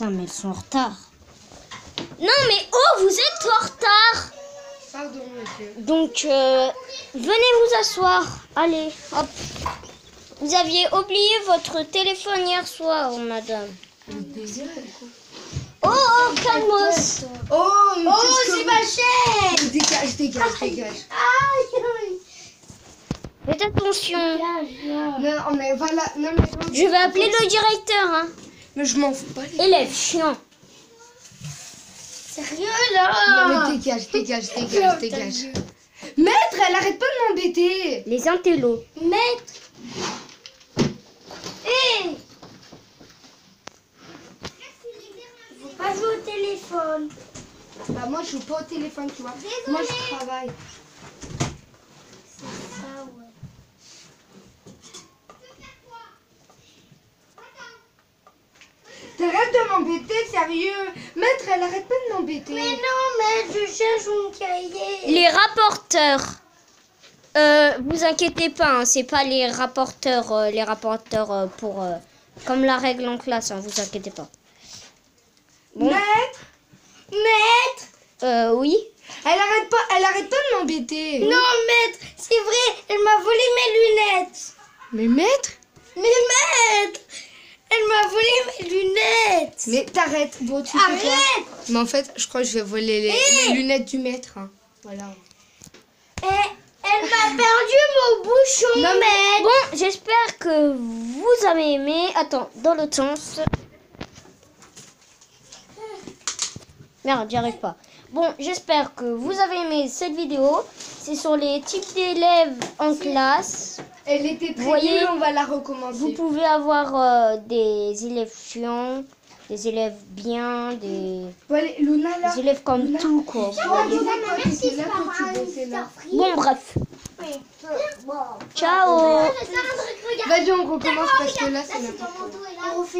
Putain, mais elles sont en retard. Non, mais oh, vous êtes en retard. Pardon, monsieur. Donc, euh, venez vous asseoir. Allez, hop. Vous aviez oublié votre téléphone hier soir, madame. Oh, oh, calmos. Oh, mais Oh, c'est ma chaîne Dégage, dégage, dégage. Aïe, aïe. Faites attention. Non, on est, voilà. Non, mais, Je vais appeler le directeur, hein. Mais je m'en fous pas. Les... Élève chiant. Sérieux, là Non, mais dégage, dégage, dégage, dégage. Maître, elle arrête pas de m'embêter. Les intellos. Maître Hé Faut pas jouer au téléphone. Bah, moi, je joue pas au téléphone, tu vois. Moi, je travaille. Ah ouais. T'arrêtes de m'embêter, sérieux. Maître, elle arrête pas de m'embêter. Mais non, mais je cherche mon cahier. Les rapporteurs. Euh, vous inquiétez pas, hein, c'est pas les rapporteurs, euh, les rapporteurs euh, pour euh, comme la règle en classe, hein, vous inquiétez pas. Bon. Maître, Maître Euh, oui. elle arrête pas, elle arrête pas de m'embêter. Non, maître, c'est vrai, elle m'a volé mes lunettes. Mais maître Mais maître Elle m'a volé mes lunettes. Mais t'arrêtes. Bon, tu Arrête Mais en fait, je crois que je vais voler les, les lunettes du maître. hein. Voilà. Eh, Elle m'a perdu mon bouchon, Non, mais- maître. Bon, j'espère que vous avez aimé. Attends, dans l'autre sens. Merde, j'y arrive pas. Bon, j'espère que vous avez aimé cette vidéo. C'est sur les types d'élèves en classe. Elle était très Voyez, nulle, on va la recommencer. Vous pouvez avoir euh, des élèves chiants, des élèves bien, des, Bon, allez, Luna, là. des élèves comme tout, quoi. Bon, bref. Ciao. Vas-y, on recommence parce que là, c'est